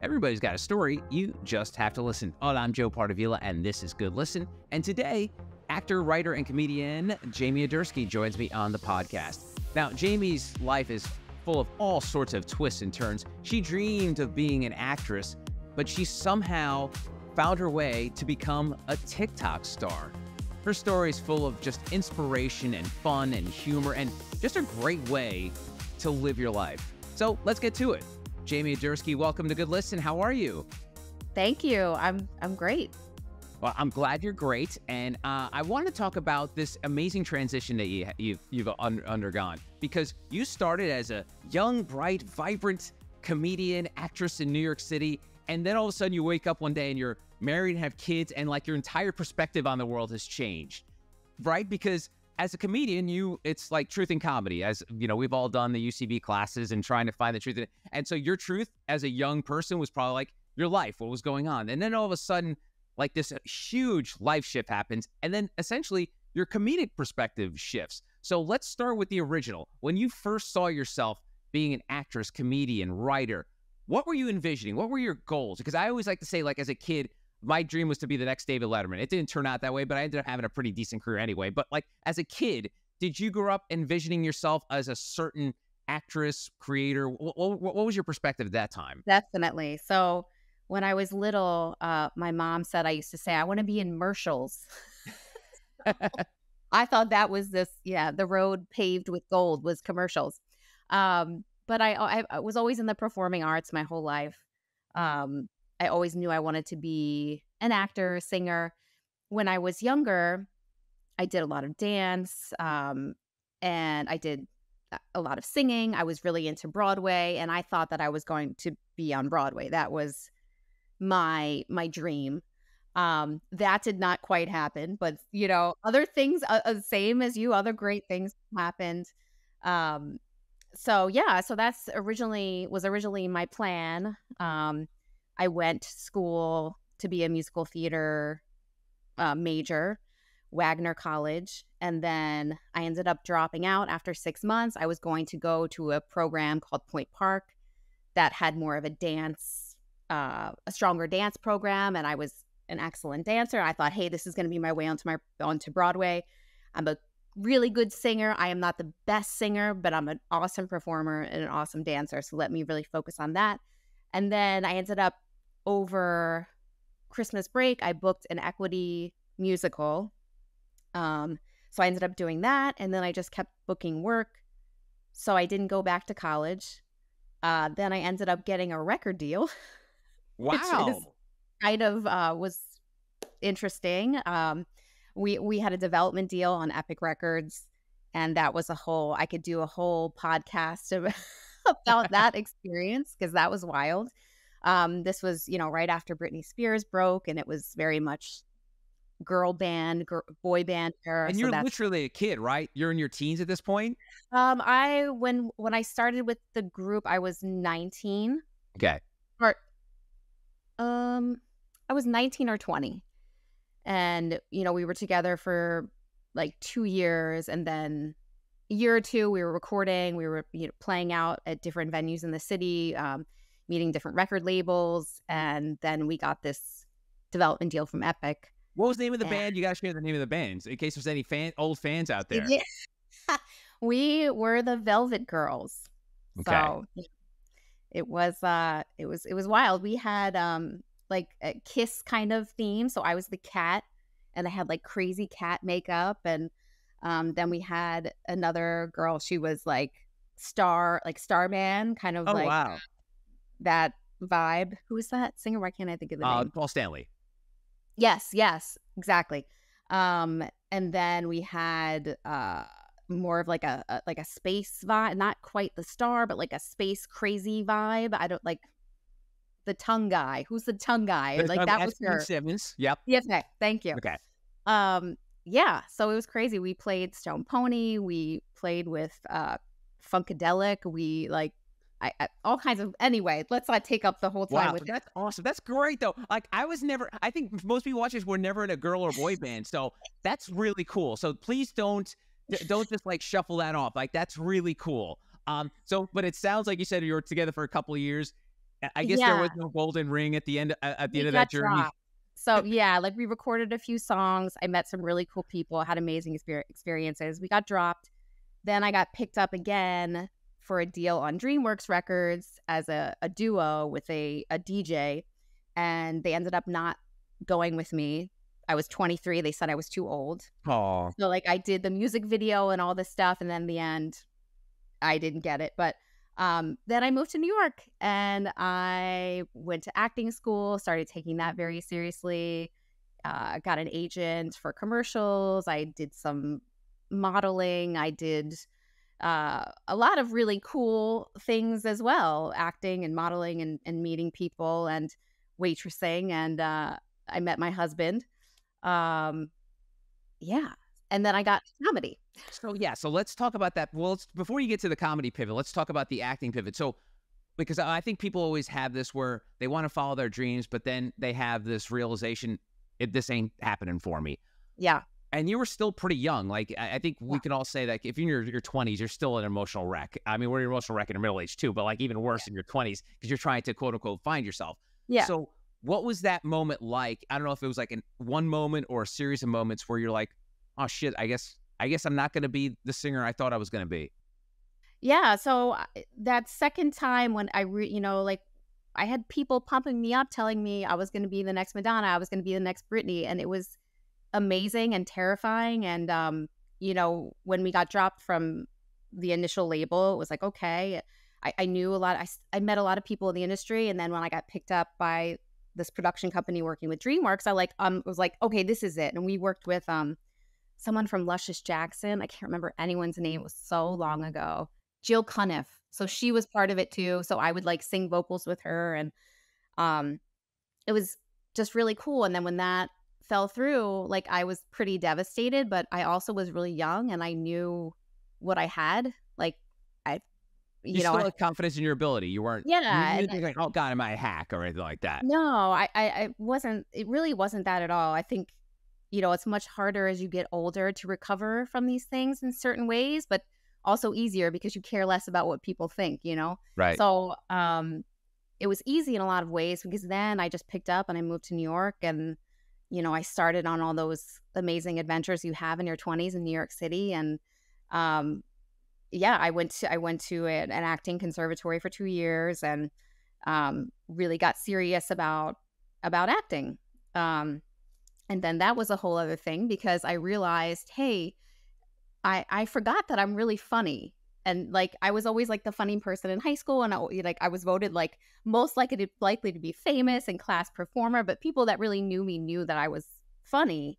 Everybody's got a story. You just have to listen. Hola, I'm Joe Pardavila, and this is Good Listen. And today, actor, writer, and comedian Jamie Aderski joins me on the podcast. Now, Jamie's life is full of all sorts of twists and turns. She dreamed of being an actress, but she somehow found her way to become a TikTok star. Her story is full of just inspiration and fun and humor and just a great way to live your life. So let's get to it. Jamie Aderski, welcome to Good Listen. How are you? Thank you. I'm I'm great. Well, I'm glad you're great, and uh, I want to talk about this amazing transition that you, you've you've un- undergone because you started as a young, bright, vibrant comedian, actress in New York City, and then all of a sudden you wake up one day and you're married and have kids, and like your entire perspective on the world has changed, right? Because as a comedian, you it's like truth and comedy. As you know, we've all done the UCB classes and trying to find the truth. And so your truth as a young person was probably like your life, what was going on. And then all of a sudden, like this uh, huge life shift happens, and then essentially your comedic perspective shifts. So let's start with the original. When you first saw yourself being an actress, comedian, writer, what were you envisioning? What were your goals? Because I always like to say, like as a kid, my dream was to be the next David Letterman. It didn't turn out that way, but I ended up having a pretty decent career anyway. But like as a kid, did you grow up envisioning yourself as a certain actress, creator? What, what, what was your perspective at that time? Definitely. So when I was little, uh, my mom said I used to say I want to be in commercials. I thought that was this, yeah, the road paved with gold was commercials. Um, but I, I, I was always in the performing arts my whole life. Um, I always knew I wanted to be an actor, singer. When I was younger, I did a lot of dance um, and I did a lot of singing. I was really into Broadway and I thought that I was going to be on Broadway. That was my my dream. Um, that did not quite happen, but you know, other things, uh, uh, same as you, other great things happened. Um, so yeah, so that's originally was originally my plan. Um, I went to school to be a musical theater uh, major, Wagner College. And then I ended up dropping out after six months. I was going to go to a program called Point Park that had more of a dance, uh, a stronger dance program. And I was an excellent dancer. I thought, hey, this is going to be my way onto my onto Broadway. I'm a really good singer. I am not the best singer, but I'm an awesome performer and an awesome dancer. So let me really focus on that. And then I ended up over Christmas break, I booked an equity musical. Um, so I ended up doing that. And then I just kept booking work. So I didn't go back to college. Uh, then I ended up getting a record deal. Wow. kind of uh, was interesting. Um, we we had a development deal on Epic Records, and that was a whole. I could do a whole podcast about that experience because that was wild. Um, this was, you know, right after Britney Spears broke, and it was very much girl band, girl, boy band era. And you're so literally a kid, right? You're in your teens at this point. Um, I when when I started with the group, I was 19. Okay. Or, um, I was 19 or 20, and you know we were together for like two years, and then a year or two we were recording, we were you know playing out at different venues in the city. Um, meeting different record labels. And then we got this development deal from Epic. What was the name of the and... band? You got to share the name of the bands in case there's any fan old fans out there. We were the Velvet Girls. Okay. So it was uh it was it was wild. We had um like a kiss kind of theme. So I was the cat and I had like crazy cat makeup and um then we had another girl, she was like star like starman kind of oh, like wow that vibe. Who is that singer? Why can't I think of the uh, name? Paul Stanley. Yes, yes, exactly. Um, and then we had uh more of like a, a, like a space vibe, not quite the star, but like a space crazy vibe. I don't like the tongue guy. Who's the tongue guy? Like that was her. Simmons. Yep. Yes. Okay. Thank you. Okay. Um. Yeah. So it was crazy. We played Stone Pony. We played with uh Funkadelic. We like I, I, all kinds of anyway let's not take up the whole time wow, with that's awesome that's great though like i was never i think most people watching were never in a girl or boy band so that's really cool so please don't don't just like shuffle that off like that's really cool um so but it sounds like you said you were together for a couple of years I guess yeah. there was no golden ring at the end at the we end of that journey. Dropped. So yeah, like we recorded a few songs. I met some really cool people, had amazing experiences. We got dropped. Then I got picked up again for a deal on DreamWorks Records as a, a duo with a, a DJ. And they ended up not going with me. I was 23. They said I was too old. Oh. So like I did the music video and all this stuff. And then the end, I didn't get it. But um, then I moved to New York and I went to acting school, started taking that very seriously. Uh, got an agent for commercials. I did some modeling. I did uh, a lot of really cool things as well acting and modeling and, and meeting people and waitressing. And uh, I met my husband. Um, yeah. And then I got comedy. So yeah, so let's talk about that. Well, before you get to the comedy pivot, let's talk about the acting pivot. So because I think people always have this where they want to follow their dreams, but then they have this realization, it, this ain't happening for me. Yeah. And you were still pretty young. Like I, think we yeah. can all say that if you're in your, 20s, you're still an emotional wreck. I mean, we're an emotional wreck in middle age too, but like even worse yeah. in your 20s because you're trying to quote unquote find yourself. Yeah. So what was that moment like? I don't know if it was like an one moment or a series of moments where you're like, oh shit, I guess I guess I'm not going to be the singer I thought I was going to be. Yeah. So uh, that second time when I, re- you know, like I had people pumping me up, telling me I was going to be the next Madonna, I was going to be the next Britney, and it was amazing and terrifying. And um, you know, when we got dropped from the initial label, it was like okay. I, I knew a lot. I I met a lot of people in the industry, and then when I got picked up by this production company working with DreamWorks, I like um was like okay, this is it. And we worked with um someone from Luscious Jackson. I can't remember anyone's name. It was so long ago. Jill Cunniff. So she was part of it too. So I would like sing vocals with her and um it was just really cool. And then when that fell through, like I was pretty devastated, but I also was really young and I knew what I had. Like I you, you know, still had confidence in your ability. You weren't, yeah. You didn't like, oh God, am I a hack or anything like that? No, I, I, I wasn't. It really wasn't that at all. I think you know, it's much harder as you get older to recover from these things in certain ways, but also easier because you care less about what people think, you know? Right. So, um, it was easy in a lot of ways because then I just picked up and I moved to New York and, you know, I started on all those amazing adventures you have in your 20s in New York City. And, um, yeah, I went to, I went to an, an acting conservatory for two years and, um, really got serious about, about acting. Um, and then that was a whole other thing because I realized, hey, I I forgot that I'm really funny. And like I was always like the funny person in high school, and I, like I was voted like most likely to, likely to be famous and class performer. But people that really knew me knew that I was funny.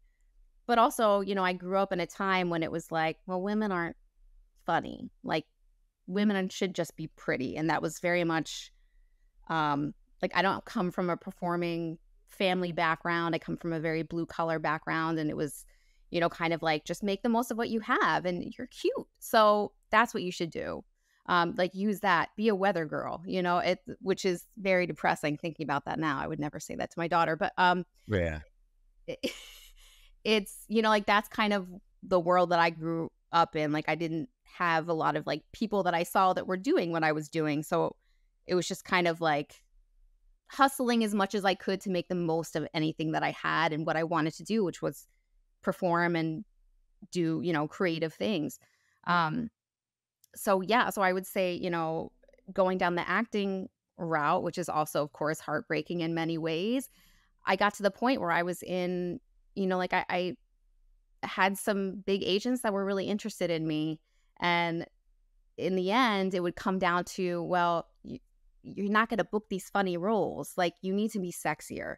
But also, you know, I grew up in a time when it was like, well, women aren't funny. Like women should just be pretty, and that was very much, um, like I don't come from a performing family background. I come from a very blue collar background, and it was, you know, kind of like just make the most of what you have, and you're cute. So that's what you should do. Um, like use that, be a weather girl, you know, it which is very depressing thinking about that now. I would never say that to my daughter, but um, yeah, it, it's you know like that's kind of the world that I grew up in. Like I didn't have a lot of like people that I saw that were doing what I was doing, so it was just kind of like hustling as much as I could to make the most of anything that I had and what I wanted to do, which was perform and do, you know, creative things. Um, so yeah, so I would say, you know, going down the acting route, which is also, of course, heartbreaking in many ways, I got to the point where I was in, you know, like I, I had some big agents that were really interested in me. And in the end, it would come down to, well, you're not going to book these funny roles. Like you need to be sexier.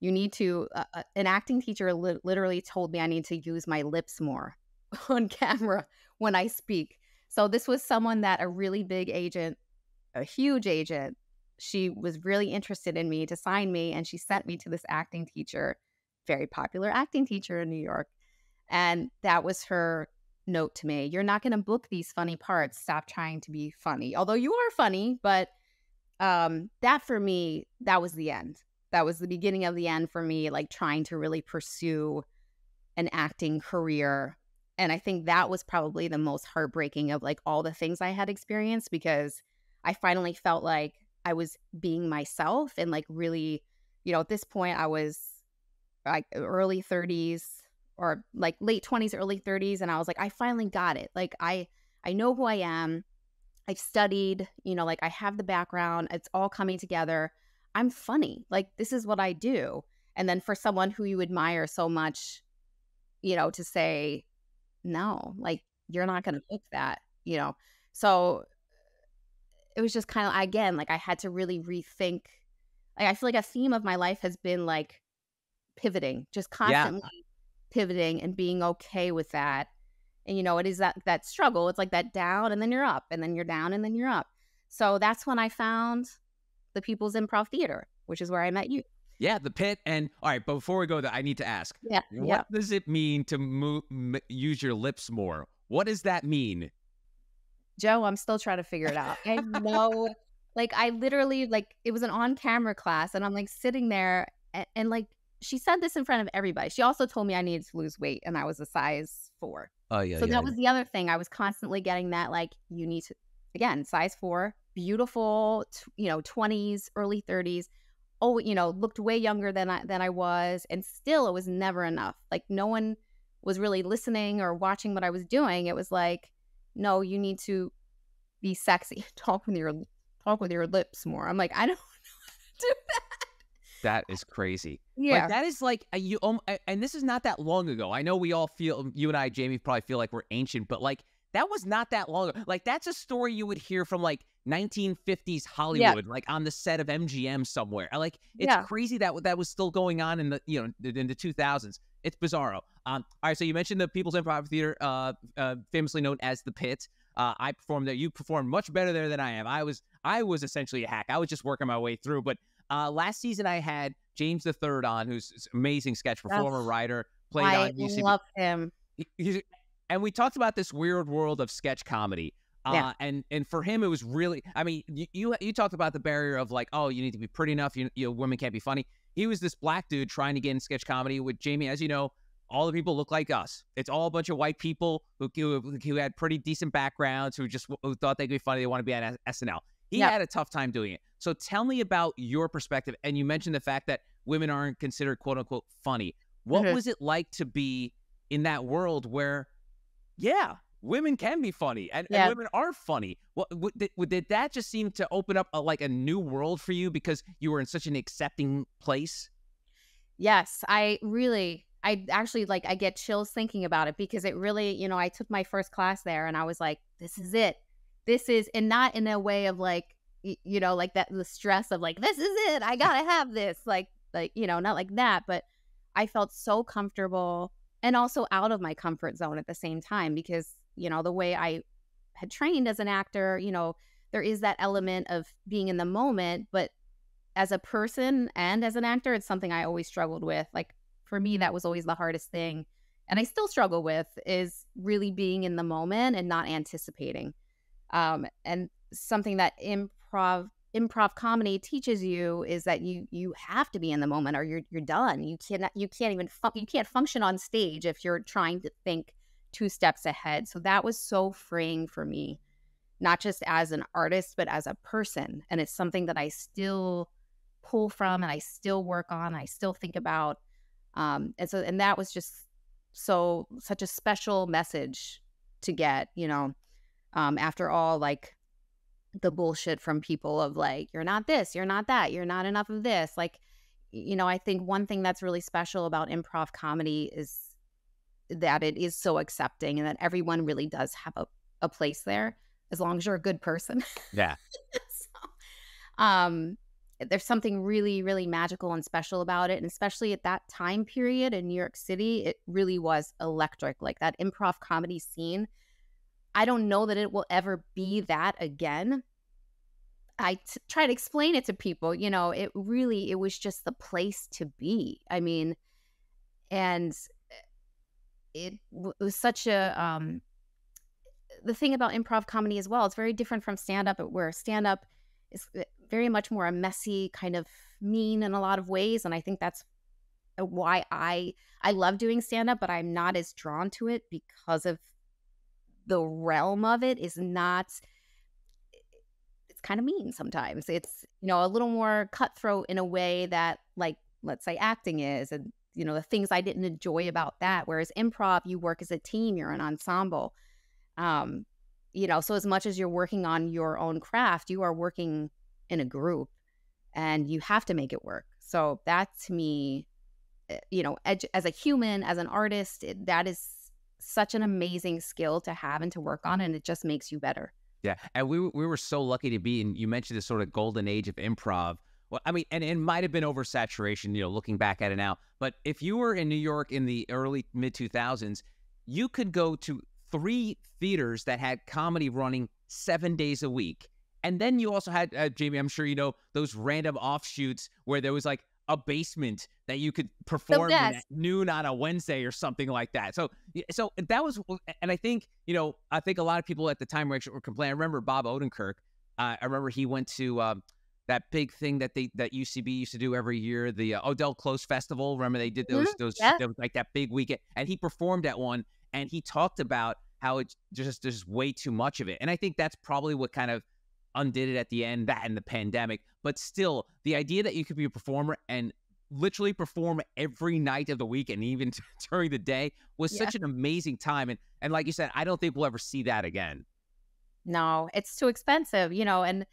You need to. Uh, uh, an acting teacher li- literally told me I need to use my lips more on camera when I speak. So this was someone that a really big agent, a huge agent, she was really interested in me to sign me, and she sent me to this acting teacher, very popular acting teacher in New York, and that was her note to me. You're not going to book these funny parts. Stop trying to be funny. Although you are funny, but um that for me that was the end that was the beginning of the end for me like trying to really pursue an acting career and i think that was probably the most heartbreaking of like all the things i had experienced because i finally felt like I was being myself and like really, you know, at this point I was like early 30s or like late 20s, early 30s and I was like I finally got it. Like I I know who I am. I've studied, you know, like I have the background. It's all coming together. I'm funny. Like this is what I do. And then for someone who you admire so much, you know, to say, no, like you're not going to fix that, you know. So it was just kind of, again, like I had to really rethink. Like I feel like a theme of my life has been like pivoting, just constantly yeah. pivoting and being okay with that. And, you know, it is that, that struggle. It's like that down and then you're up and then you're down and then you're up. So that's when I found the People's Improv Theater, which is where I met you. Yeah, the pit. And all right, but before we go there, I need to ask. Yeah. What yeah. does it mean to move, m- use your lips more? What does that mean? Joe, I'm still trying to figure it out. I know, like, I literally, like, it was an on camera class, and I'm like sitting there, and, and, like, she said this in front of everybody. She also told me I needed to lose weight, and I was a size four. Oh, yeah. So yeah, that yeah. was the other thing. I was constantly getting that, like, you need to, again, size four, beautiful, t- you know, 20s, early 30s oh, you know, looked way younger than I than I was, and still it was never enough. Like no one was really listening or watching what I was doing. It was like, no, you need to be sexy. Talk with your talk with your lips more. I'm like, I don't do that. That is crazy. Yeah, like, that is like you. Um, and this is not that long ago. I know we all feel you and I, Jamie, probably feel like we're ancient, but like that was not that long ago. Like that's a story you would hear from like 1950s Hollywood, yeah. like on the set of MGM somewhere. Like it's yeah. crazy that that was still going on in the you know in the 2000s. It's bizarro. Um, all right, so you mentioned the People's Improv Theater, uh, uh, famously known as the Pit. Uh, I performed there. You performed much better there than I am. I was I was essentially a hack. I was just working my way through. But uh, last season I had James the Third on, who's amazing sketch performer, That's, writer, played I on UCB. love him. And we talked about this weird world of sketch comedy. Uh, yeah. and and for him it was really I mean you, you, you talked about the barrier of like oh you need to be pretty enough. You, you know women can't be funny. He was this black dude trying to get in sketch comedy with Jamie. As you know all the people look like us. It's all a bunch of white people who who, who had pretty decent backgrounds who just who thought they could be funny. They want to be on SNL he yeah. had a tough time doing it. So tell me about your perspective. And you mentioned the fact that women aren't considered quote unquote funny. What mm-hmm. was it like to be in that world where yeah, women can be funny and, yeah. and women are funny. Well, did, did, that just seem to open up a, like a new world for you because you were in such an accepting place? Yes, I really, I actually like, I get chills thinking about it because it really, you know, I took my first class there and I was like, this is it. This is, and not in a way of like, you know, like that, the stress of like, this is it. I gotta have this. Like, like, you know, not like that, but I felt so comfortable and also out of my comfort zone at the same time because you know the way i had trained as an actor you know there is that element of being in the moment but as a person and as an actor it's something i always struggled with like for me that was always the hardest thing and i still struggle with is really being in the moment and not anticipating um, and something that improv improv comedy teaches you is that you you have to be in the moment or you're you're done. You can't you can't even you can't function on stage if you're trying to think two steps ahead. So that was so freeing for me, not just as an artist but as a person. And it's something that I still pull from and I still work on. I still think about. Um, and so and that was just so such a special message to get. You know, um, after all, like the bullshit from people of like, you're not this, you're not that, you're not enough of this. Like, you know, I think one thing that's really special about improv comedy is that it is so accepting and that everyone really does have a, a place there as long as you're a good person. Yeah. so, um, there's something really, really magical and special about it. And especially at that time period in New York City, it really was electric. Like that improv comedy scene I don't know that it will ever be that again. I t- try to explain it to people, you know, it really it was just the place to be. I mean, and it, it was such a um the thing about improv comedy as well, it's very different from stand up where stand up is eh, very much more a messy kind of mean in a lot of ways and I think that's uh, why I I love doing stand up but I'm not as drawn to it because of the realm of it is not it's kind of mean sometimes. It's, you know, a little more cutthroat in a way that, like, let's say acting is, and, you know, the things I didn't enjoy about that. Whereas improv, you work as a team, you're an ensemble. Um, you know, so as much as you're working on your own craft, you are working in a group and you have to make it work. So that to me, eh, you know, as a human, as an artist, it, that is such an amazing skill to have and to work on, and it just makes you better. Yeah, and we we were so lucky to be, and you mentioned this sort of golden age of improv. Well, I mean, and it might have been oversaturation, you know, looking back at it now. But if you were in New York in the early mid two thousands, you could go to three theaters that had comedy running seven days a week. And then you also had, uh, Jamie, I'm sure you know, those random offshoots where there was like a basement that you could perform at noon on a Wednesday or something like that. So, so that was, and I think, you know, I think a lot of people at the time were, were complaining. I remember Bob Odenkirk. Uh, I remember he went to um, that big thing that they that UCB used to do every year, the uh, Del Close Festival. Remember they did those mm-hmm. those yeah. was like that big weekend, and he performed at one, and he talked about how it's just there's way too much of it, and I think that's probably what kind of undid it at the end, that and the pandemic. But still, the idea that you could be a performer and literally perform every night of the week and even during the day was yeah. such an amazing time. And and like you said, I don't think we'll ever see that again. No, it's too expensive, you know. And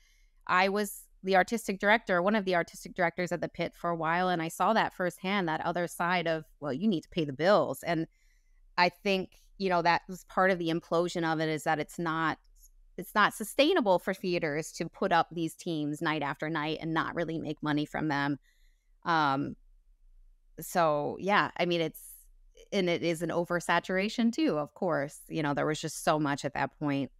I was the artistic director, one of the artistic directors at the pit for a while, and I saw that firsthand, that other side of, well, you need to pay the bills. And I think, you know, that was part of the implosion of it is that it's not it's not sustainable for theaters to put up these teams night after night and not really make money from them. Um, so yeah, I mean it's and it is an oversaturation too. Of course, you know there was just so much at that point.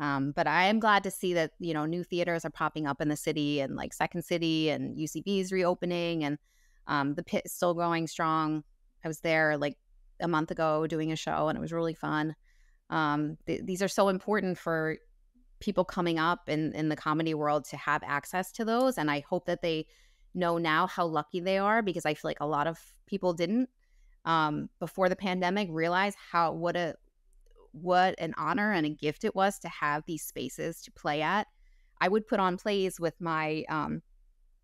Um, but I am glad to see that you know new theaters are popping up in the city and like Second City and UCB is reopening and um, the pit is still going strong. I was there like a month ago doing a show and it was really fun. Um, th- these are so important for people coming up in in the comedy world to have access to those and i hope that they know now how lucky they are because i feel like a lot of people didn't um, before the pandemic realize how what a what an honor and a gift it was to have these spaces to play at i would put on plays with my um,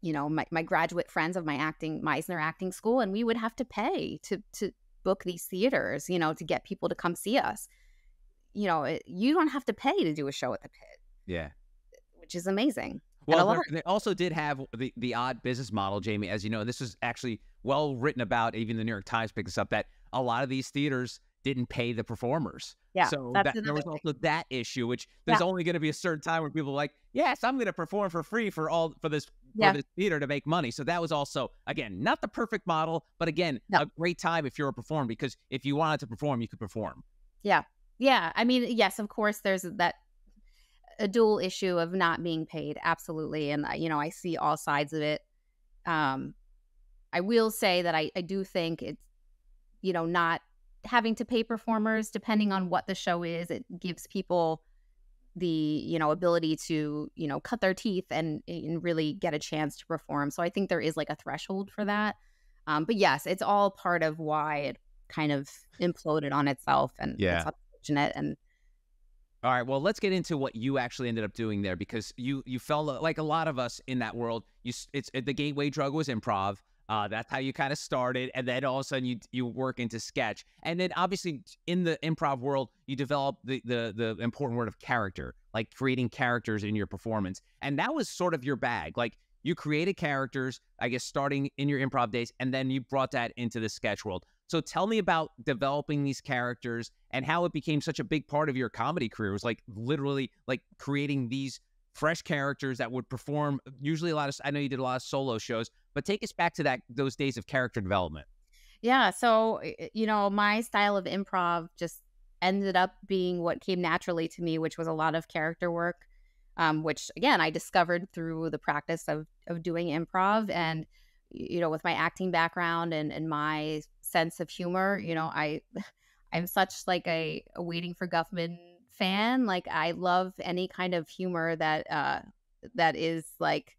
you know my, my graduate friends of my acting meisner acting school and we would have to pay to to book these theaters you know to get people to come see us you know, it, you don't have to pay to do a show at the pit. Yeah. Which is amazing. Well, they also did have the, the odd business model, Jamie, as you know, this was actually well written about. Even the New York Times picked this up that a lot of these theaters didn't pay the performers. Yeah. So that, there was also that issue, which there's yeah. only going to be a certain time where people are like, yes, I'm going to perform for free for all for this yeah. for this theater to make money. So that was also again not the perfect model, but again no. a great time if you're a performer because if you wanted to perform, you could perform. Yeah, yeah, I mean, yes, of course, there's that a dual issue of not being paid, absolutely, and you know, I see all sides of it. Um, I will say that I, I do think it's, you know, not having to pay performers depending on what the show is. It gives people the you know ability to you know cut their teeth and and really get a chance to perform. So I think there is like a threshold for that. Um, but yes, it's all part of why it kind of imploded on itself and yeah unfortunate and all right, well, let's get into what you actually ended up doing there because you you felt like a lot of us in that world. You it's the gateway drug was improv. Uh, that's how you kind of started, and then all of a sudden you you work into sketch, and then obviously in the improv world you develop the the the important word of character, like creating characters in your performance, and that was sort of your bag. Like you created characters, I guess, starting in your improv days, and then you brought that into the sketch world. So tell me about developing these characters and how it became such a big part of your comedy career. It was like literally like creating these fresh characters that would perform usually a lot of I know you did a lot of solo shows, but take us back to that those days of character development. Yeah, so you know, my style of improv just ended up being what came naturally to me, which was a lot of character work. Um, which again I discovered through the practice of of doing improv and you know with my acting background and and my sense of humor. You know, I I'm such like a, a waiting for Guffman fan. Like I love any kind of humor that uh that is like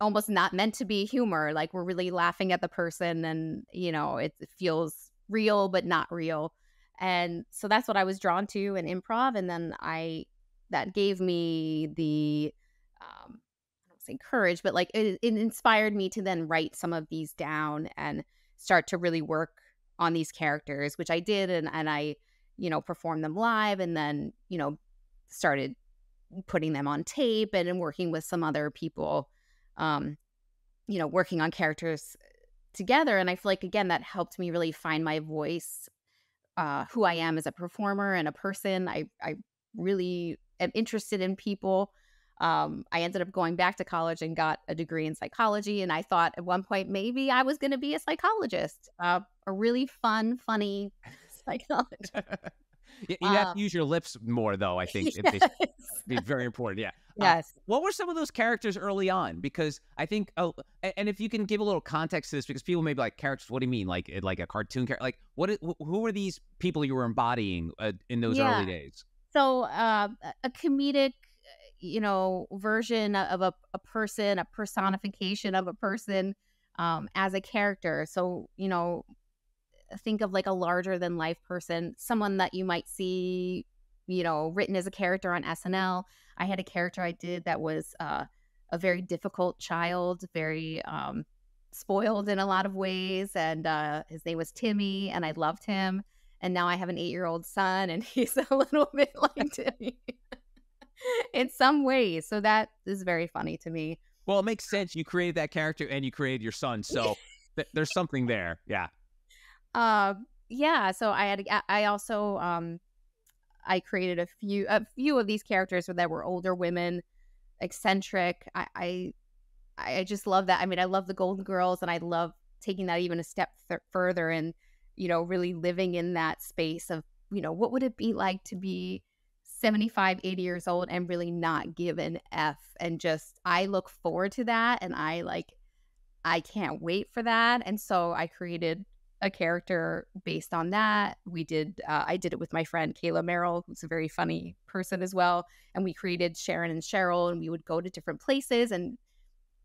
almost not meant to be humor. Like we're really laughing at the person and you know, it, feels real but not real. And so that's what I was drawn to in improv and then I that gave me the um, I don't say courage, but like it, it inspired me to then write some of these down and start to really work on these characters, which I did, and and I, you know, performed them live, and then you know, started putting them on tape and, and working with some other people, um, you know, working on characters together. And I feel like again that helped me really find my voice, uh, who I am as a performer and a person. I I really am interested in people. Um, I ended up going back to college and got a degree in psychology. And I thought at one point maybe I was going to be a psychologist, uh, a really fun, funny psychologist. You um, have to um, use your lips more, though. I think yes. be very important. Yeah. Uh, yes. Uh, what were some of those characters early on? Because I think, oh, and if you can give a little context to this, because people may be like, characters. What do you mean? Like, like a cartoon character? Like, what? Who were these people you were embodying uh, in those yeah. early days? So, uh, a comedic you know, version of a, a person, a personification of a person um, as a character. So, you know, think of like a larger than life person, someone that you might see, you know, written as a character on SNL. I had a character I did that was uh, a very difficult child, very um, spoiled in a lot of ways. And uh, his name was Timmy, and I loved him. And now I have an eight year old son, and he's a little bit like Timmy. in some ways. So that is very funny to me. Well, it makes sense. You created that character and you created your son. So th- there's something there. Yeah. Uh, yeah. So I had, I also, um, I created a few, a few of these characters that were older women, eccentric. I, I, I just love that. I mean, I love the Golden Girls and I love taking that even a step th- further and, you know, really living in that space of, you know, what would it be like to be 75, 80 years old and really not give an F. And just, I look forward to that. And I like, I can't wait for that. And so I created a character based on that. We did, uh, I did it with my friend Kayla Merrill, who's a very funny person as well. And we created Sharon and Cheryl, and we would go to different places and,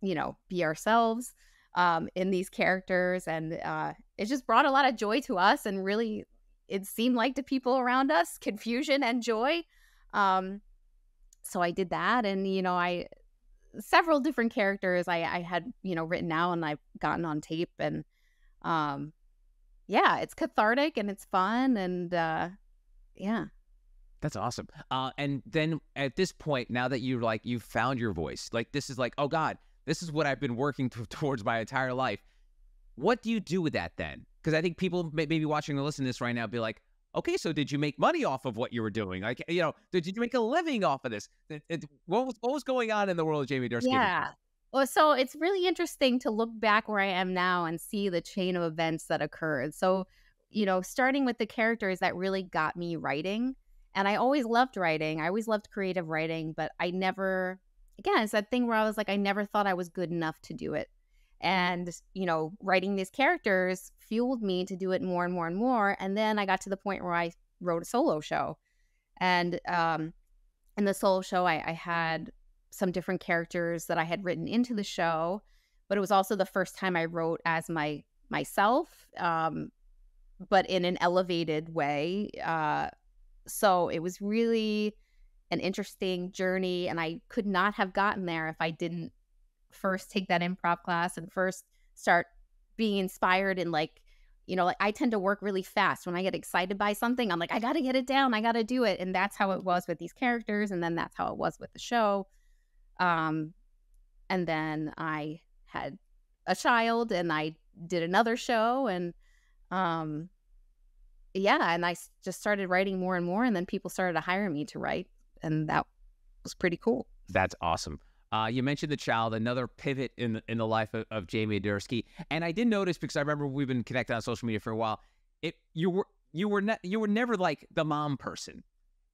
you know, be ourselves um, in these characters. And uh, it just brought a lot of joy to us and really, it seemed like to people around us, confusion and joy. Um, so I did that, and you know, I several different characters I, I had you know written out and I've gotten on tape, and um, yeah, it's cathartic and it's fun, and uh, yeah. That's awesome. Uh, and then at this point, now that you like you've found your voice, like this is like, oh God, this is what I've been working t- towards my entire life. What do you do with that then? Because I think people may, may be watching or listening to this right now, be like, okay, so did you make money off of what you were doing? Like, you know, did you make a living off of this? It, it, what was what was going on in the world of Jamie Aderski? Yeah. So it's really interesting to look back where I am now and see the chain of events that occurred. So, you know, starting with the characters that really got me writing. And I always loved writing. I always loved creative writing, but I never, again, it's that thing where I was like, I never thought I was good enough to do it. And, you know, writing these characters fueled me to do it more and more and more. And then I got to the point where I wrote a solo show. And um, in the solo show, I, I had some different characters that I had written into the show, but it was also the first time I wrote as my myself, um, but in an elevated way. Uh, so it was really an interesting journey, and I could not have gotten there if I didn't first take that improv class and first start being inspired and like you know like i tend to work really fast. When i get excited by something i'm like i gotta get it down. I gotta do it. And that's how it was with these characters and then that's how it was with the show um and then i had a child and i did another show and um yeah and i just started writing more and more and then people started to hire me to write and that was pretty cool. That's awesome. Uh, you mentioned the child, another pivot in the, in the life of, of Jamie Aderski, and I did notice because I remember we've been connected on social media for a while. It you were you were ne- you were never like the mom person,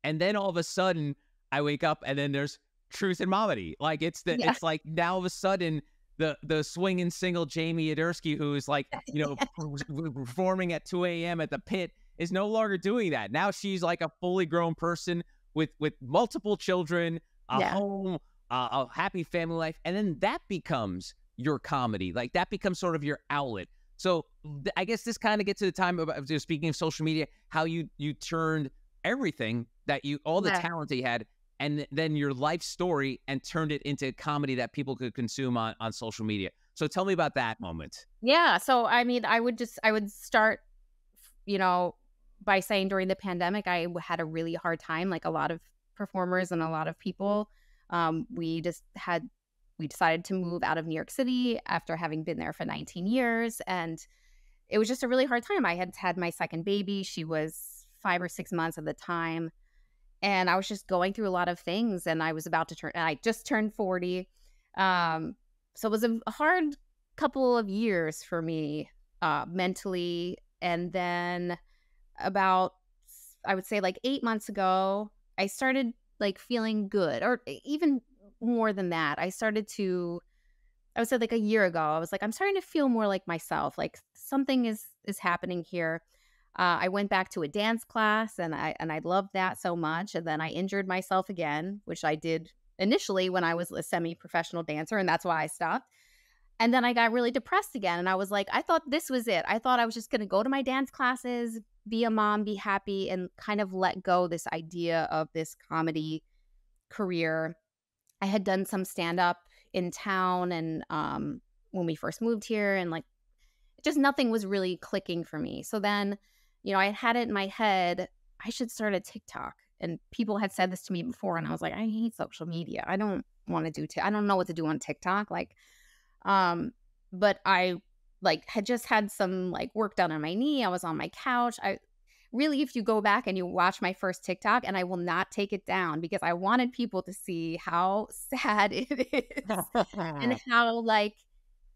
and then all of a sudden I wake up and then there's truth and momedy. Like it's the yeah. it's like now all of a sudden the the swinging single Jamie Aderski, who is like you know performing at 2 a.m. at the pit, is no longer doing that. Now she's like a fully grown person with with multiple children, a yeah. home, uh, a happy family life, and then that becomes your comedy. Like that becomes sort of your outlet. So th- I guess this kind of gets to the time of, of speaking of social media, how you you turned everything that you all the yeah. talent that you had and then your life story and turned it into comedy that people could consume on, on social media. So tell me about that moment. Yeah. So, I mean, I would just, I would start, you know, by saying during the pandemic, I had a really hard time, like a lot of performers and a lot of people. Um, we just had, we decided to move out of New York City after having been there for 19 years. And it was just a really hard time. I had had my second baby. She was five or six months at the time. And I was just going through a lot of things. And I was about to turn, I just turned 40. Um, so it was a hard couple of years for me uh, mentally. And then about, I would say like eight months ago, I started like feeling good, or even more than that. I started to I would say like a year ago, I was like, I'm starting to feel more like myself. Like something is is happening here. Uh, I went back to a dance class and I and I loved that so much. And then I injured myself again, which I did initially when I was a semi-professional dancer, and that's why I stopped. And then I got really depressed again. And I was like, I thought this was it. I thought I was just gonna go to my dance classes, be a mom, be happy, and kind of let go this idea of this comedy career. I had done some stand-up in town and um, when we first moved here and like just nothing was really clicking for me. So then, you know, I had it in my head, I should start a TikTok. And people had said this to me before and I was like, I hate social media. I don't want to do t- I don't know what to do on TikTok like um but I like had just had some like work done on my knee. I was on my couch. I really, if you go back and you watch my first TikTok, and I will not take it down because I wanted people to see how sad it is and how, like,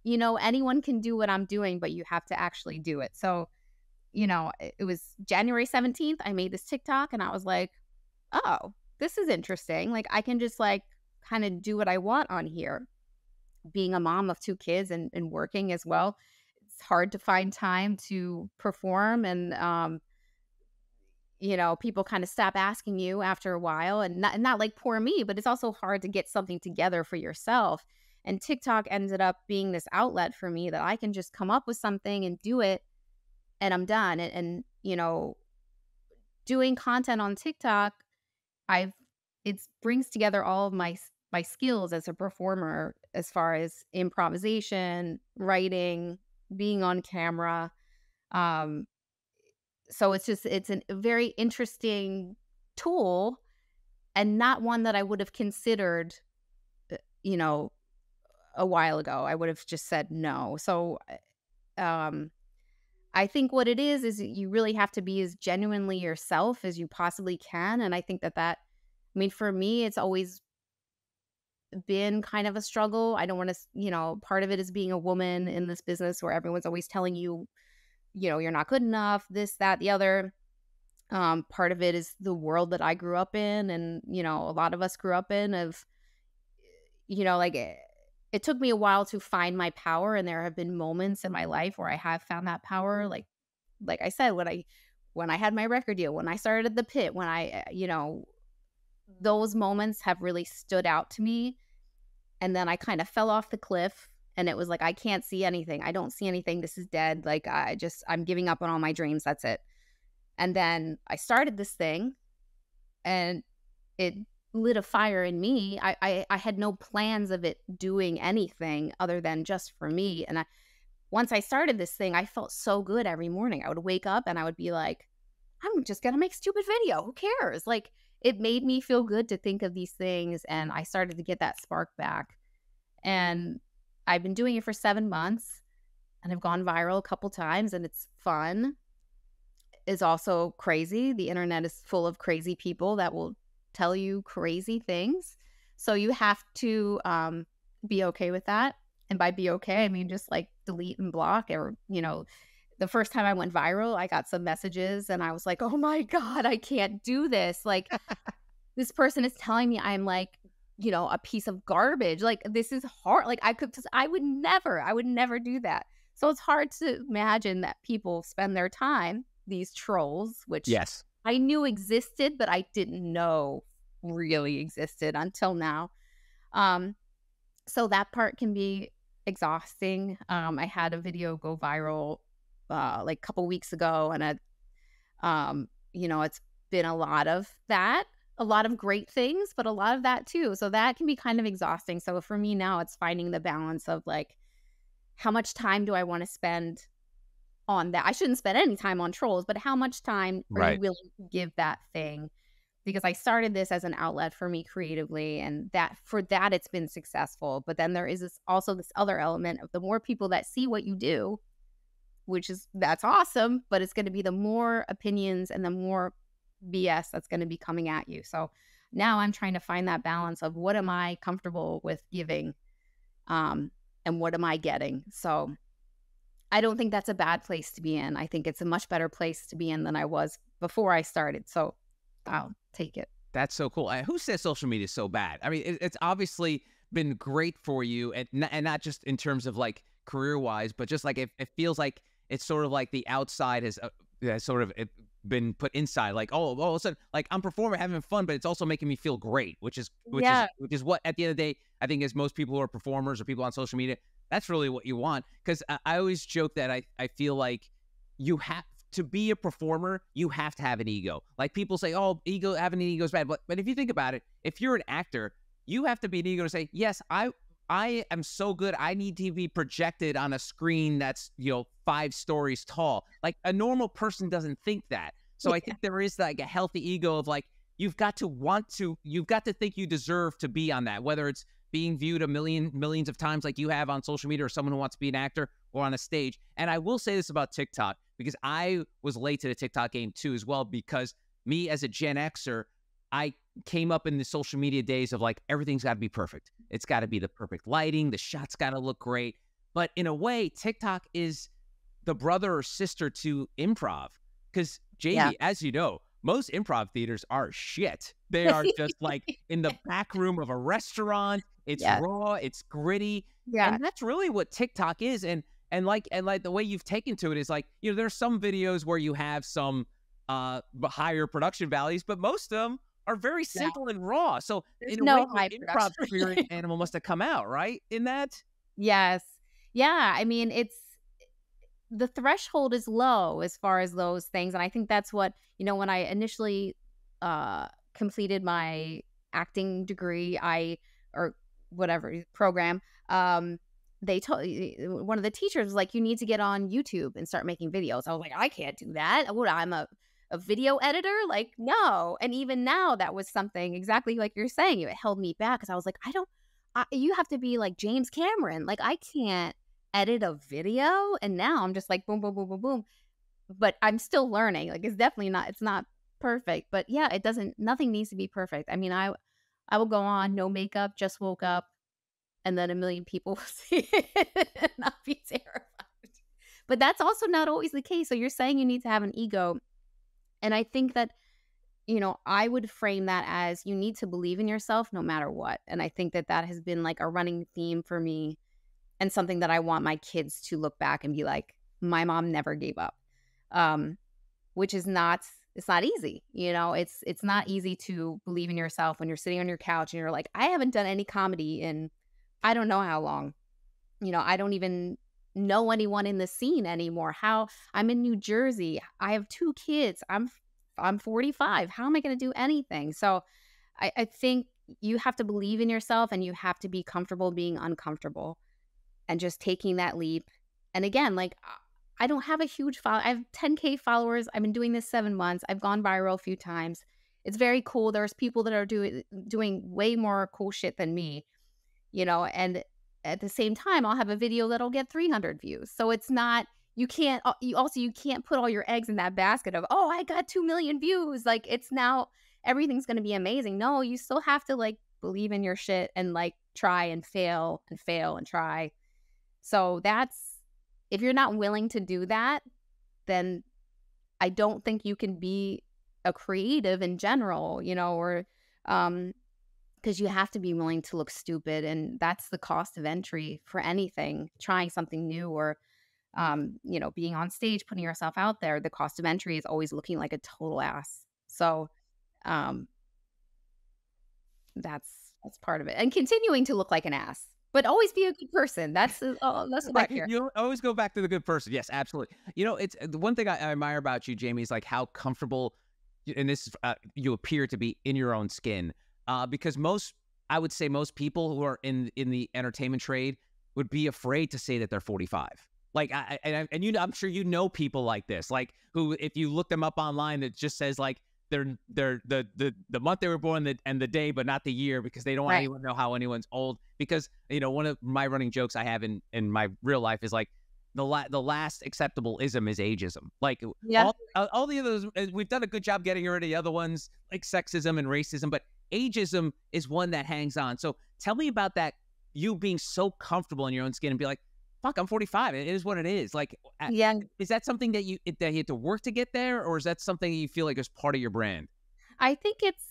you know, anyone can do what I'm doing, but you have to actually do it. So, you know, it was January 17th. I made this TikTok and I was like, oh, this is interesting. Like, I can just like kind of do what I want on here. Being a mom of two kids and, and working as well, it's hard to find time to perform. And, um, you know, people kind of stop asking you after a while and not, not like poor me, but it's also hard to get something together for yourself. And TikTok ended up being this outlet for me that I can just come up with something and do it and I'm done. And, and you know, doing content on TikTok, I've it brings together all of my my skills as a performer as far as improvisation, writing, being on camera. Um, so it's just it's a very interesting tool and not one that I would have considered uh, you know a while ago. I would have just said no. So uh, um I think what it is is you really have to be as genuinely yourself as you possibly can and I think that that I mean for me it's always been kind of a struggle. I don't want to, you know, part of it is being a woman in this business where everyone's always telling you you know, you're not good enough, this, that, the other. Um, part of it is the world that I grew up in, and you know, a lot of us grew up in. Of, you know, like it, took me a while to find my power, and there have been moments in my life where I have found that power. Like, like I said, when I when I had my record deal, when I started at the pit, when I, eh, you know, those moments have really stood out to me. And then I kind of fell off the cliff and it was like i can't see anything i don't see anything this is dead like i just i'm giving up on all my dreams that's it and then i started this thing and it lit a fire in me I, I i had no plans of it doing anything other than just for me and i once i started this thing i felt so good every morning i would wake up and i would be like i'm just gonna make stupid video who cares like it made me feel good to think of these things and i started to get that spark back and I've been doing it for seven months and I've gone viral a couple times and it's fun. Is also crazy. The internet is full of crazy people that will tell you crazy things. So you have to um, be okay with that. And by be okay, I mean just like delete and block or, you know, the first time I went viral, I got some messages and I was like, oh my God, I can't do this. Like, this person is telling me I'm like you know, a piece of garbage. Like this is hard. Like I could I would never, I would never do that. So it's hard to imagine that people spend their time, these trolls, which yes. I knew existed, but I didn't know really existed until now. Um so that part can be exhausting. Um I had a video go viral uh like a couple weeks ago and I um you know, it's been a lot of that a lot of great things, but a lot of that too. So that can be kind of exhausting. So for me now, it's finding the balance of like, how much time do I want to spend on that? I shouldn't spend any time on trolls, but how much time are Right. you willing to give that thing? Because I started this as an outlet for me creatively, and that for that it's been successful. But then there is this also this other element of the more people that see what you do, which is that's awesome, but it's going to be the more opinions and the more BS that's going to be coming at you. So now I'm trying to find that balance of what am I comfortable with giving um and what am I getting. So I don't think that's a bad place to be in. I think it's a much better place to be in than I was before I started. So I'll take it. That's so cool. Uh, Who says social media is so bad? I mean, it, it's obviously been great for you, and and not just in terms of like career wise, but just like it, it feels like it's sort of like the outside has, uh, has sort of been put inside. Like oh, all of a sudden, like I'm performing, having fun, but it's also making me feel great, which is which Yeah. is which is what at the end of the day, I think is most people who are performers or people on social media, that's really what you want. Because I, I always joke that I I feel like you have to be a performer, you have to have an ego. Like people say, "Oh, ego having an ego is bad," but but if you think about it, if you're an actor, you have to be an ego to say, "Yes, I I am so good. I need to be projected on a screen that's you know five stories tall." Like a normal person doesn't think that. So I think there is like a healthy ego of like you've got to want to, you've got to think you deserve to be on that, whether it's being viewed a million millions of times like you have on social media or someone who wants to be an actor or on a stage. And I will say this about TikTok because I was late to the TikTok game too as well because me as a Gen Xer, I came up in the social media days of like everything's got to be perfect. It's got to be the perfect lighting, the shots got to look great. But in a way, TikTok is the brother or sister to improv because Jamie, Yeah. as you know, most improv theaters are shit. They are just like in the back room of a restaurant. It's Yeah. raw, it's gritty, Yeah. and that's really what TikTok is. And and like and like the way you've taken to it is like you know there's some videos where you have some uh higher production values, but most of them are very Yeah. simple and raw. So There's in a no way, high your improv spirit animal must have come out right in that. Yes. Yeah. I mean, it's the threshold is low as far as those things. And I think that's what, you know, when I initially uh completed my acting degree, I or whatever program, um, they told one of the teachers was like, you need to get on YouTube and start making videos. I was like, I can't do that. I'm a a video editor? Like, no. And even now, that was something exactly like you're saying. It held me back because I was like, I don't I, you have to be like James Cameron. Like I can't edit a video, and now I'm just like boom, boom, boom, boom, boom. But I'm still learning. Like it's definitely not. It's not perfect, but yeah, it doesn't. Nothing needs to be perfect. I mean, I I will go on no makeup, just woke up, and then a million people will see it and not be terrified. But that's also not always the case. So you're saying you need to have an ego, and I think that you know, I would frame that as you need to believe in yourself no matter what. And I think that that has been like a running theme for me and something that I want my kids to look back and be like, my mom never gave up. Um, which is not it's not easy. You know, it's it's not easy to believe in yourself when you're sitting on your couch and you're like, I haven't done any comedy in I don't know how long. You know, I don't even know anyone in the scene anymore. How I'm in New Jersey. I have two kids. I'm I'm 45. How am I going to do anything? So I, I think you have to believe in yourself and you have to be comfortable being uncomfortable and just taking that leap. And again, like uh, I don't have a huge follow. I have 10k followers. I've been doing this seven months. I've gone viral a few times. It's very cool. There's people that are doing doing way more cool shit than me, you know. And at the same time, I'll have a video that'll get 300 views. So it's not you can't you also you can't put all your eggs in that basket of oh i got 2 million views like it's now everything's going to be amazing no you still have to like believe in your shit and like try and fail and fail and try so that's if you're not willing to do that then i don't think you can be a creative in general you know or um because you have to be willing to look stupid and that's the cost of entry for anything trying something new or um, you know, being on stage, putting yourself out there, the cost of entry is always looking like a total ass. So, um, that's that's part of it, and continuing to look like an ass, but always be a good person. That's uh, that's what I Right. hear. You always go back to the good person. Yes, absolutely. You know, it's the one thing I, I admire about you, Jamie, is like how comfortable and this uh, you appear to be in your own skin uh, because most I would say most people who are in in the entertainment trade would be afraid to say that they're 45. Like I and, and you I'm sure you know people like this, like who if you look them up online, it just says like they're they're the the the month they were born the, and the day, but not the year because they don't want Right. anyone to know how anyone's old. Because you know one of my running jokes I have in in my real life is like the la- the last acceptable ism is ageism. Like Yeah. all, uh, all the others, uh, we've done a good job getting rid of the other ones like sexism and racism, but ageism is one that hangs on. So tell me about that. You being so comfortable in your own skin and be like, "Fuck, I'm 45. It is what it is." Like, Yeah. is that something that you that you had to work to get there, or is that something you feel like is part of your brand? I think it's,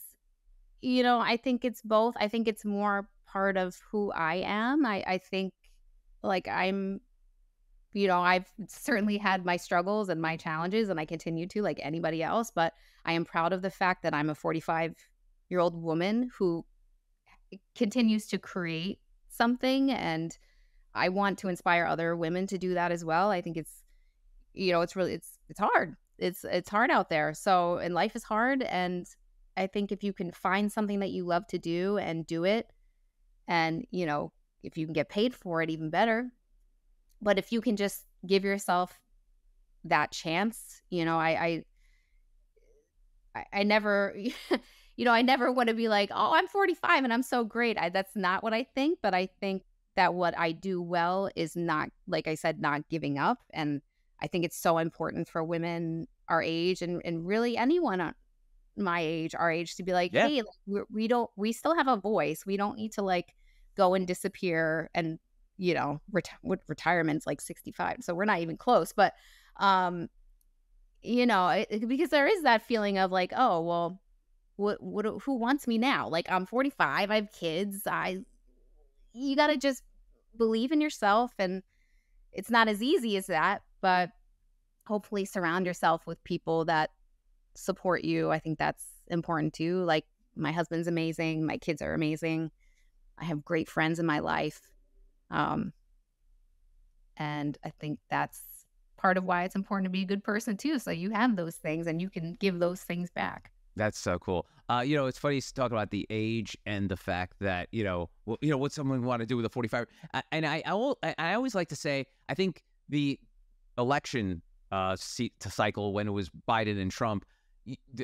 you know, I think it's both. I think it's more part of who I am. I, I think like I'm, you know, I've certainly had my struggles and my challenges, and I continue to, like anybody else, but I am proud of the fact that I'm a 45 year old woman who eh, continues to create something. And I want to inspire other women to do that as well. I think it's, you know, it's really, it's, it's hard. It's, it's hard out there. So, and life is hard. And I think if you can find something that you love to do and do it, and, you know, if you can get paid for it, even better. But if you can just give yourself that chance, you know, I, I, I, never, you know, I never want to be like, oh, I'm 45 and I'm so great. I, that's not what I think. But I think that what I do well is not, like I said, not giving up. And I think it's so important for women our age and, and really anyone on my age, our age, to be like, Yeah. hey, like, we don't, we still have a voice. We don't need to like go and disappear and, you know, ret- retirement's like 65. So we're not even close. But, um, you know, it- because there is that feeling of like, oh, well, what, what, who wants me now? Like, I'm 45, I have kids. I, you got to just believe in yourself. And it's not as easy as that, but hopefully surround yourself with people that support you. I think that's important too. Like, my husband's amazing, my kids are amazing. I have great friends in my life. Um, and I think that's part of why it's important to be a good person too. So you have those things and you can give those things back. That's so cool. Uh, you know, it's funny to talk about the age and the fact that you know, well, you know, what someone want to do with a forty-five. I- And I, I, al- I always like to say, I think the election uh, cycle when it was Biden and Trump,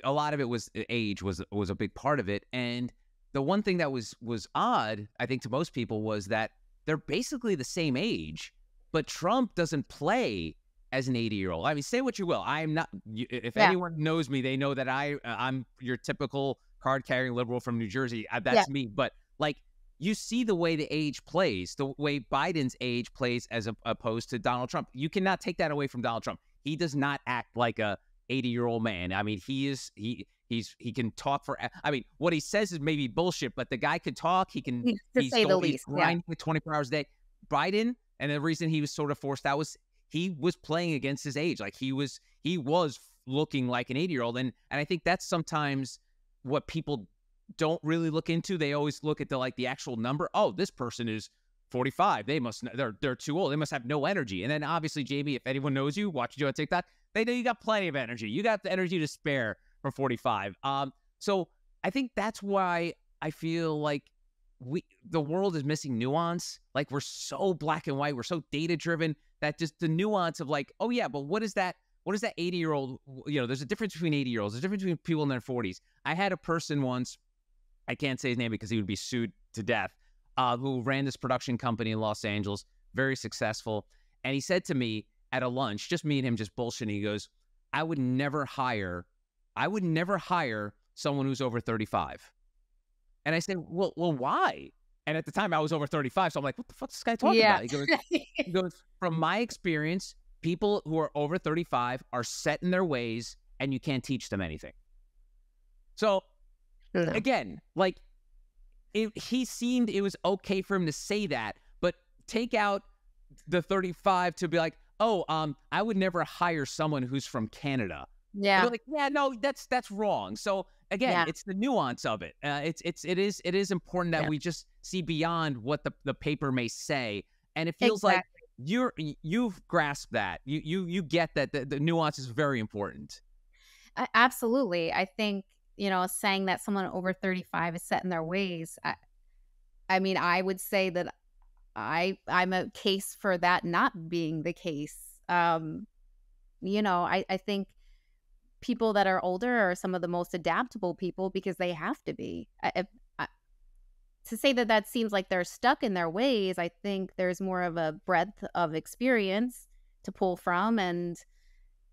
a lot of it was uh, age was was a big part of it. And the one thing that was was odd, I think, to most people was that they're basically the same age, but Trump doesn't play as an 80 year old. I mean, say what you will. I'm not. If Yeah. anyone knows me, they know that I uh, I'm your typical card carrying liberal from New Jersey. Uh, That's me. But like, you see the way the age plays, the way Biden's age plays as a, opposed to Donald Trump. You cannot take that away from Donald Trump. He does not act like a 80 year old man. I mean, he is he. He's he can talk for. I mean, what he says is maybe bullshit, but the guy could talk. He can To he's say the go- he's least. Yeah. grinding with 24 hours a day. Biden, and the reason he was sort of forced out was he was playing against his age. Like he was he was looking like an 80 year old, and and I think that's sometimes what people don't really look into. They always look at the like the actual number. Oh, this person is 45. They must they're they're too old. They must have no energy. And then obviously, Jamie, if anyone knows you, watching you on TikTok, they know you got plenty of energy. You got the energy to spare for 45. Um, so I think that's why I feel like we the world is missing nuance. Like we're so black and white, we're so data driven that just the nuance of like, oh yeah, but what is that? What is that 80 year old? You know, there's a difference between 80 year olds, there's a difference between people in their 40s. I had a person once, I can't say his name because he would be sued to death, uh, who ran this production company in Los Angeles, very successful. And he said to me at a lunch, just me and him just bullshitting, he goes, I would never hire, I would never hire someone who's over 35. And I said, well, well, why? And at the time I was over 35. So I'm like, what the fuck's this guy talking Yeah. about? He goes, he goes, from my experience, people who are over 35 are set in their ways and you can't teach them anything. So No. again, like it, he seemed it was okay for him to say that, but take out the 35 to be like, oh, um, I would never hire someone who's from Canada. Yeah. Like, yeah, no, that's that's wrong. So again, Yeah. it's the nuance of it. Uh, it's it's it is it is important that Yeah. we just see beyond what the, the paper may say, and it feels like you're you've grasped that. You you you get that the, the nuance is very important. absolutely. I think, you know, saying that someone over 35 is set in their ways, I, I mean, I would say that I I'm a case for that not being the case. Um, you know, I, I think people that are older are some of the most adaptable people because they have to be. I, I, to say that that seems like they're stuck in their ways, I think there's more of a breadth of experience to pull from, and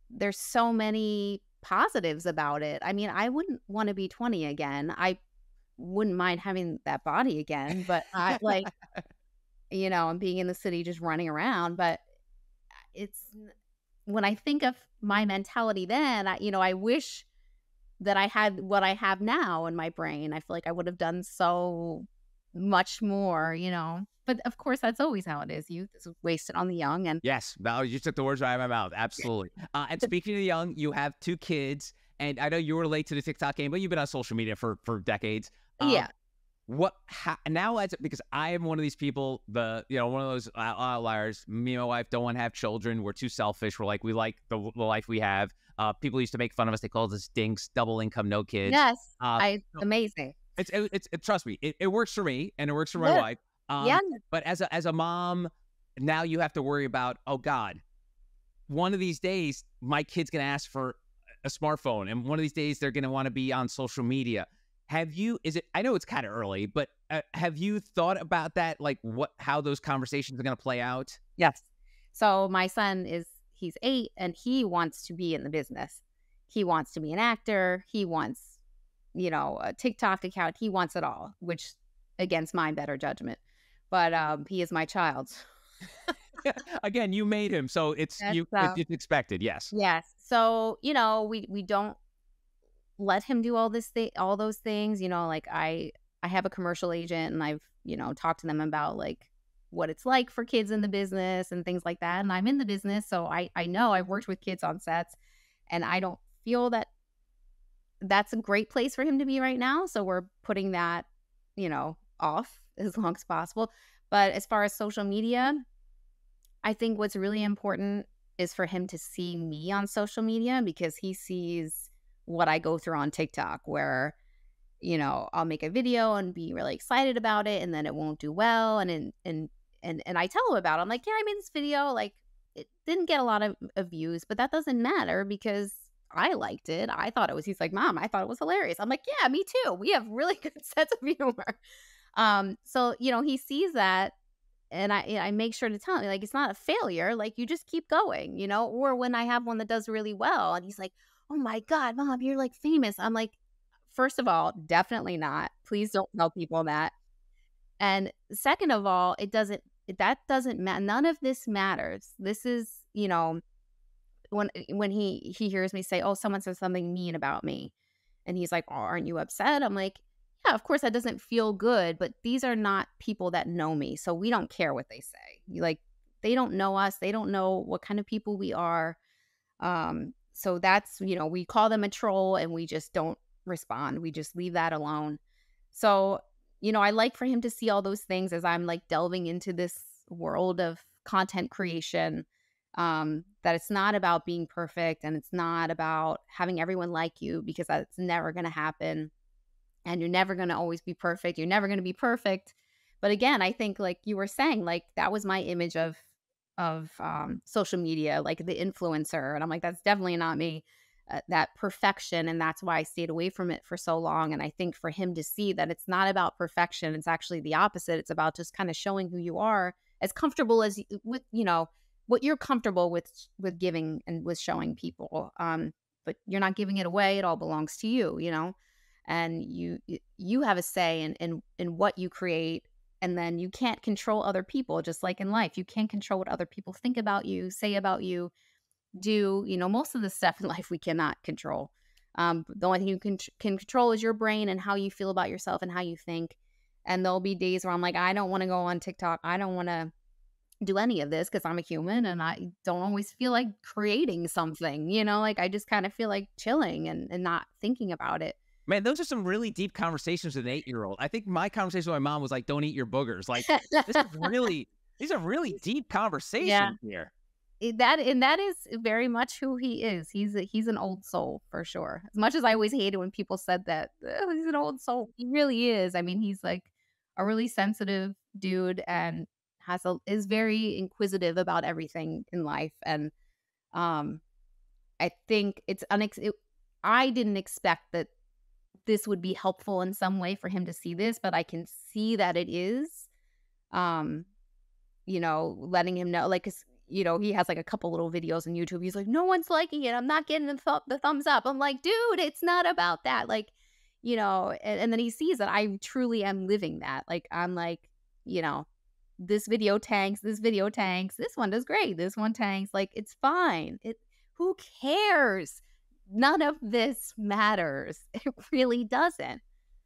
there's so many positives about it. I mean, I wouldn't want to be 20 again. I wouldn't mind having that body again, but I like, you know, and being in the city just running around. But uh, it's when I think of my mentality then, I, you know, I wish that I had what I have now in my brain. I feel like I would have done so much more, you know. But of course, that's always how it is. Youth is wasted on the young. And yes, you took the words right out of my mouth. Absolutely. Uh, and speaking of the young, you have two kids, and I know you were late to the TikTok game, but you've been on social media for for decades. Um, yeah. What ha- now? As because I am one of these people, the you know one of those outliers. Me and my wife don't want to have children. We're too selfish. We're like we like the, the life we have. Uh, people used to make fun of us. They called us dinks, double income, no kids. Yes, uh, I amazing. It's it, it's it, trust me, it, it, works for me and it works for my wife. Um, yeah. But as a as a mom, now you have to worry about oh God, one of these days my kid's gonna ask for a smartphone, and one of these days they're gonna want to be on social media. Have you? Is it? I know it's kind of early, but uh, have you thought about that? Like what? How those conversations are gonna play out? Yes. So my son is he's eight, and he wants to be in the business. He wants to be an actor. He wants, you know, a TikTok account. He wants it all, which against my better judgment but um, he is my child. Again, you made him, so it's That's, you. It's expected. Yes. Yes. So you know, we we don't let him do all this thing, all those things. You know, like I I have a commercial agent, and I've you know talked to them about like what it's like for kids in the business and things like that. And I'm in the business, so I I know I've worked with kids on sets, and I don't feel that that's a great place for him to be right now. So we're putting that, you know, off as long as possible. But as far as social media, I think what's really important is for him to see me on social media because he sees what I go through on TikTok where you know, I'll make a video and be really excited about it and then it won't do well and and and and, and I tell him about it. I'm like, "Yeah, I made this video like it didn't get a lot of, of views, but that doesn't matter because I liked it. I thought it was he's like, "Mom, I thought it was hilarious." I'm like, "Yeah, me too. We have really good sense of humor." Um, so you know, he sees that and I I make sure to tell him like it's not a failure, like you just keep going, you know. Or when I have one that does really well, and he's like, "Oh my god, mom, you're like famous," I'm like, first of all, definitely not. Please don't tell people that. And second of all, it doesn't that doesn't matter. None of this matters. This is you know when when he he hears me say, "Oh, someone said something mean about me," and he's like, oh, "Aren't you upset?" I'm like, yeah, of course that doesn't feel good, but these are not people that know me. So we don't care what they say. Like they don't know us. They don't know what kind of people we are. Um, so that's, you know, we call them a troll and we just don't respond. We just leave that alone. So, you know, I like for him to see all those things as I'm like delving into this world of content creation. Um, that it's not about being perfect and it's not about having everyone like you because that's never going to happen and you're never going to always be perfect. You're never going to be perfect. But again, I think like you were saying, like that was my image of of um, social media, like the influencer, and I'm like, that's definitely not me. Uh, that perfection, and that's why I stayed away from it for so long. And I think for him to see that it's not about perfection, it's actually the opposite. It's about just kind of showing who you are, as comfortable as with you know what you're comfortable with with giving and with showing people. Um, but you're not giving it away; it all belongs to you. You know and you you have a say in in, in what you create and then you can't control other people just like in life you can't control what other people think about you say about you do you know most of the stuff in life we cannot control. Um, the only thing you can, can control is your brain and how you feel about yourself and how you think and there'll be days where i'm like i don't want to go on tiktok i don't want to do any of this because i'm a human and i don't always feel like creating something you know like i just kind of feel like chilling and, and not thinking about it Man, those are some really deep conversations with an eight year old. I think my conversation with my mom was like, don't eat your boogers. Like, this is really, these are really deep conversations yeah. here. that and that is very much who he is. He's a, he's an old soul for sure. As much as I always hated when people said that "Oh, he's an old soul, he really is. I mean, he's like a really sensitive dude and has a is very inquisitive about everything in life. And um, I think it's unex. It, I didn't expect that this would be helpful in some way for him to see this, but I can see that it is. Um, you know, letting him know, like, 'cause, you know, he has like a couple little videos on YouTube. He's like, no one's liking it. I'm not getting the, th- the thumbs up. I'm like, dude, it's not about that. Like, you know, and, and then he sees that I truly am living that. Like, I'm like, you know, this video tanks, this video tanks, this one does great, this one tanks. Like, it's fine. It, who cares? None of this matters. It really doesn't.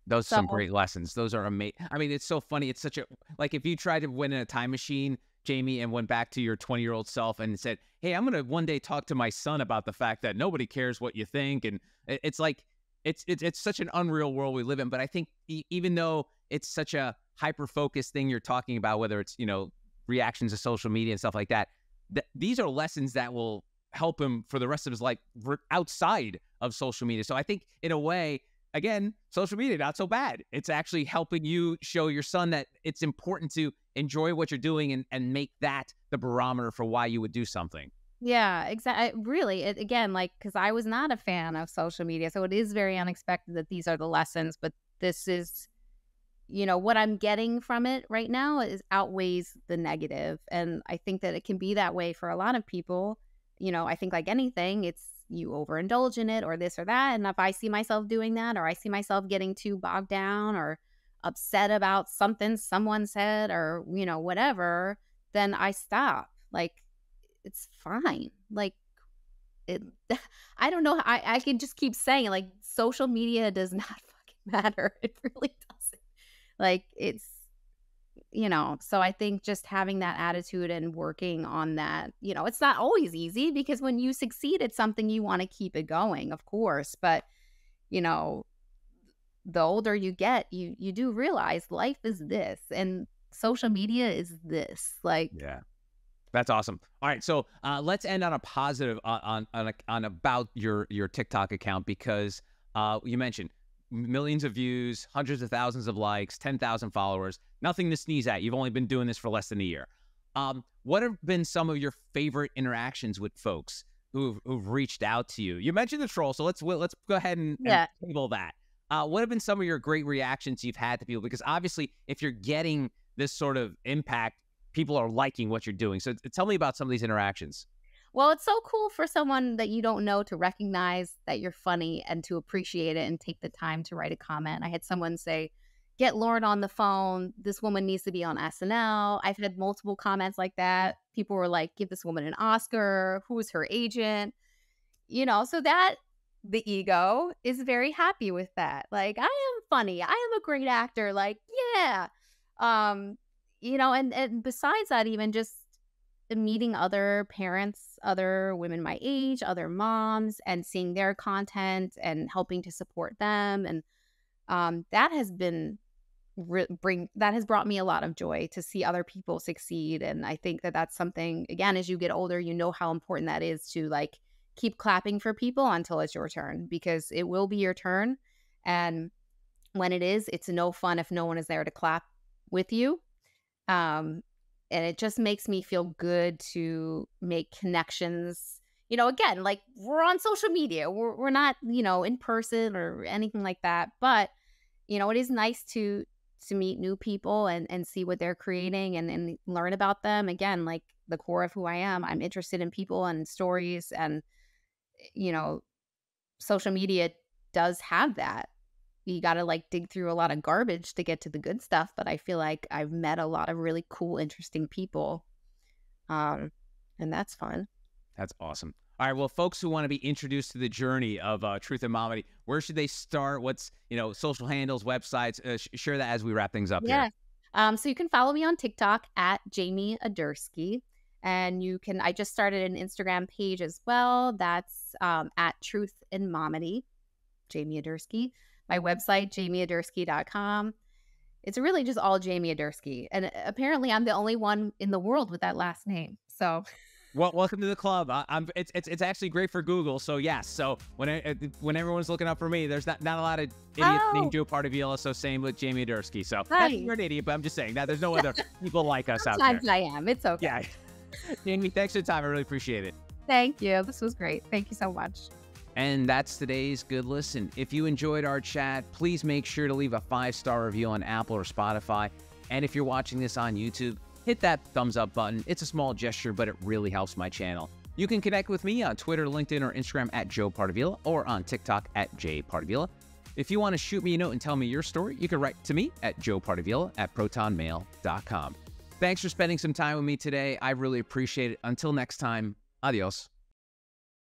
Those are some great lessons. Those are amazing. I mean, it's so funny. It's such a like if you tried to win in a time machine, Jamie, and went back to your 20 year old self and said, "Hey, I'm gonna one day talk to my son about the fact that nobody cares what you think," and it- it's like it's it's it's such an unreal world we live in. But I think e- even though it's such a hyper focused thing you're talking about, whether it's you know reactions to social media and stuff like that, th- these are lessons that will help him for the rest of his life outside of social media. So I think in a way, again, social media not so bad. It's actually helping you show your son that it's important to enjoy what you're doing and and make that the barometer for why you would do something. Yeah, exactly. Really, it, again, like, because I was not a fan of social media. So it is very unexpected that these are the lessons, but this is, you know, what I'm getting from it right now is outweighs the negative. And I think that it can be that way for a lot of people. You know, I think like anything, it's you overindulge in it or this or that. And if I see myself doing that or I see myself getting too bogged down or upset about something someone said or, you know, whatever, then I stop. Like, it's fine. Like it I don't know. I, I can just keep saying like social media does not fucking matter. It really doesn't. Like it's you know, so I think just having that attitude and working on that, you know, it's not always easy because when you succeed at something, you want to keep it going, of course. But, you know, the older you get, you you do realize life is this and social media is this. Like Yeah. That's awesome. All right, so uh, let's end on a positive on on on, a, on about your your TikTok account because uh, you mentioned millions of views, hundreds of thousands of likes, ten thousand followers. Nothing to sneeze at. You've only been doing this for less than a year. Um, what have been some of your favorite interactions with folks who've who've reached out to you? You mentioned the troll, so let's let's go ahead and, and table that. Uh, what have been some of your great reactions you've had to people? Because obviously, if you're getting this sort of impact, people are liking what you're doing. So t- tell me about some of these interactions. Well, it's so cool for someone that you don't know to recognize that you're funny and to appreciate it and take the time to write a comment. I had someone say, Get Lorne on the phone. This woman needs to be on SNL. I've had multiple comments like that. People were like, Give this woman an Oscar. Who is her agent? You know, so that the ego is very happy with that. Like, I am funny. I am a great actor. Like, yeah. Um, you know, and and besides that, even just meeting other parents, other women my age, other moms, and seeing their content and helping to support them, and um, that has been bring that has brought me a lot of joy to see other people succeed, and I think that that's something again as you get older, you know how important that is to like keep clapping for people until it's your turn because it will be your turn, and when it is, it's no fun if no one is there to clap with you. Um, and it just makes me feel good to make connections you know again like we're on social media we're, we're not you know in person or anything like that but you know it is nice to to meet new people and and see what they're creating and and learn about them. Again like the core of who i am i'm interested in people and stories and eh, you know social media does have that you got to like dig through a lot of garbage to get to the good stuff but i feel like i've met a lot of really cool interesting people um and that's fun That's awesome. All right, well, folks who want to be introduced to the journey of uh, Truth and Momedy, where should they start? What's you know social handles, websites? Uh, sh- share that as we wrap things up yeah here. um so you can follow me on tiktok at jamie aderski and you can i just started an instagram page as well that's um, at truth and momedy jamie aderski my website jamieaderski.com it's really just all jamie aderski and uh, apparently i'm the only one in the world with that last name so Well, welcome to the club. I, am It's, it's it's actually great for Google. So yes. So when I, when everyone's looking up for me, there's not, not a lot of idiots Oh. named Joe Pardavila. So same with Jamie Aderski. So Right. you're an idiot, but I'm just saying that there's no other people like us out there. Sometimes I am. It's okay. Yeah. Jamie, thanks for the time. I really appreciate it. Thank you. This was great. Thank you so much. And that's today's good listen. If you enjoyed our chat, please make sure to leave a five star review on Apple or Spotify. And if you're watching this on YouTube, hit that thumbs up button. It's a small gesture, but it really helps my channel. You can connect with me on Twitter, LinkedIn, or Instagram at Joe Pardavila or on TikTok at J Pardavila. If you want to shoot me a note and tell me your story, you can write to me at joepardavila at protonmail.com. Thanks for spending some time with me today. I really appreciate it. Until next time, adios.